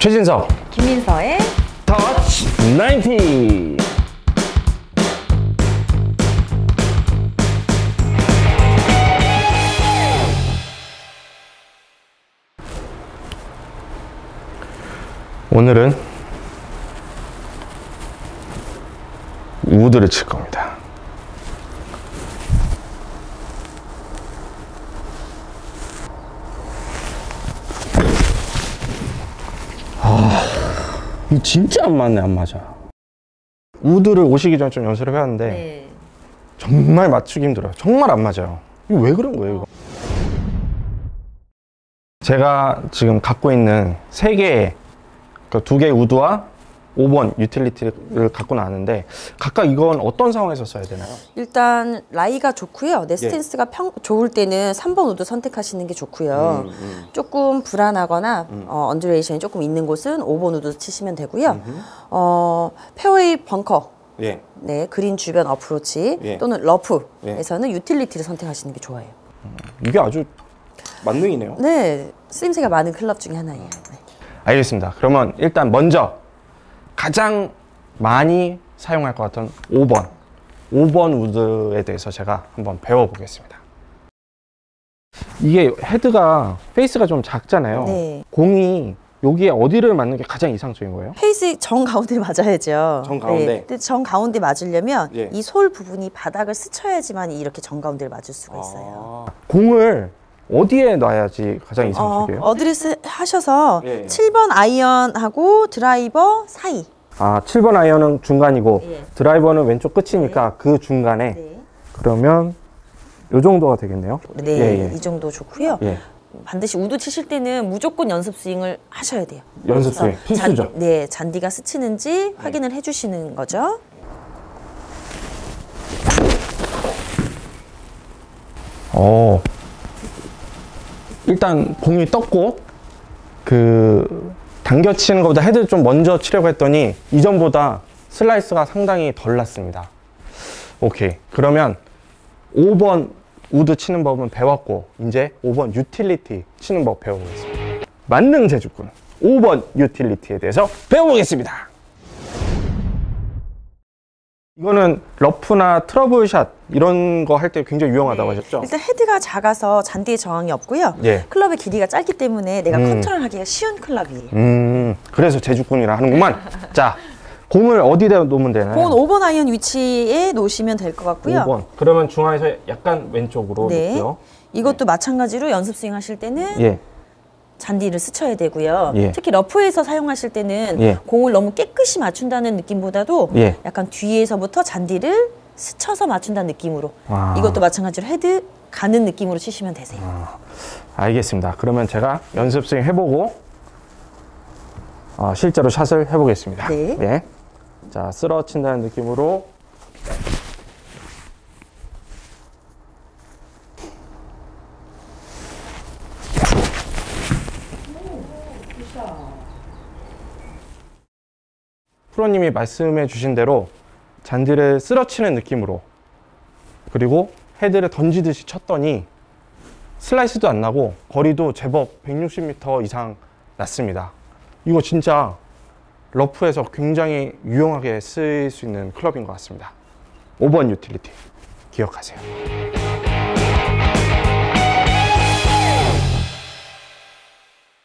최진석 김민서의 터치 90 오늘은 우드를 칠 겁니다. 아, 이거 진짜 안 맞네, 안 맞아. 우드를 오시기 전에 좀 연습을 해왔는데 네. 정말 맞추기 힘들어요. 정말 안 맞아요. 이거 왜 그런 거예요, 이거? 제가 지금 갖고 있는 세 개의 그 두 개의 우드와 5번 유틸리티를 갖고 나왔는데 각각 이건 어떤 상황에서 써야 되나요? 일단 라이가 좋고요. 예. 내 스탠스가 평, 좋을 때는 3번 우드 선택하시는 게 좋고요. 음, 조금 불안하거나 어, undulation이 조금 있는 곳은 5번 우드 치시면 되고요. 어, 페어웨이 벙커 예. 네, 그린 주변 어프로치 예. 또는 러프에서는 유틸리티를 선택하시는 게 좋아요. 이게 아주 만능이네요. 네, 쓰임새가 많은 클럽 중에 하나예요. 네. 알겠습니다. 그러면 일단 먼저 가장 많이 사용할 것 같은 5번. 5번 우드에 대해서 제가 한번 배워보겠습니다. 이게 헤드가 페이스가 좀 작잖아요. 네. 공이 여기에 어디를 맞는 게 가장 이상적인 거예요? 페이스 정 가운데 맞아야죠. 정 가운데? 네. 근데 정 가운데 맞으려면 예. 이 sole 부분이 바닥을 스쳐야지만 이렇게 정 가운데를 맞을 수가 있어요. 공을 어디에 놔야지 가장 어, 이상적이에요? 어 드레스 하셔서 예. 7번 아이언하고 드라이버 사이. 아, 7번 아이언은 중간이고 예. 드라이버는 왼쪽 끝이니까 그 중간에 네. 그러면 요 정도가 되겠네요. 네, 예, 예. 이 정도 좋고요. 예. 반드시 우드 치실 때는 무조건 연습 스윙을 하셔야 돼요. 연습 스윙, 필수죠. 잔, 네, 잔디가 스치는지 확인을 해주시는 거죠. 어. 일단 공이 떴고 그 당겨 치는 것보다 헤드를 좀 먼저 치려고 했더니 이전보다 슬라이스가 상당히 덜 났습니다. 오케이. 그러면 5번 우드 치는 법은 배웠고 이제 5번 유틸리티 치는 법 배워보겠습니다. 만능 재주꾼 5번 유틸리티에 대해서 배워보겠습니다. 이거는 러프나 트러블샷 이런 거 할 때 굉장히 유용하다고 하셨죠? 일단 헤드가 작아서 잔디에 저항이 없고요. 예. 클럽의 길이가 짧기 때문에 내가 음. 컨트롤하기가 쉬운 클럽이에요. 음, 그래서 재주꾼이라 하는구만. 자, 공을 어디다 놓으면 되나요? 공은 5번 아이언 위치에 놓으시면 될 것 같고요. 5번. 그러면 중앙에서 약간 왼쪽으로 네. 놓고요. 이것도 마찬가지로 연습 스윙 하실 때는 예. 잔디를 스쳐야 되고요. 예. 특히 러프에서 사용하실 때는 예. 공을 너무 깨끗이 맞춘다는 느낌보다도 예. 약간 뒤에서부터 잔디를 스쳐서 맞춘다는 느낌으로 아. 이것도 마찬가지로 헤드 가는 느낌으로 치시면 되세요. 알겠습니다. 그러면 제가 연습 스윙 해보고 어, 실제로 샷을 해보겠습니다. 네. 예. 자, 쓰러친다는 느낌으로 프로님이 말씀해 주신 대로 잔디를 쓰러치는 느낌으로 그리고 헤드를 던지듯이 쳤더니 슬라이스도 안 나고 거리도 제법 160m 이상 났습니다. 이거 진짜 러프에서 굉장히 유용하게 쓰일 수 있는 클럽인 것 같습니다. 5번 유틸리티 기억하세요.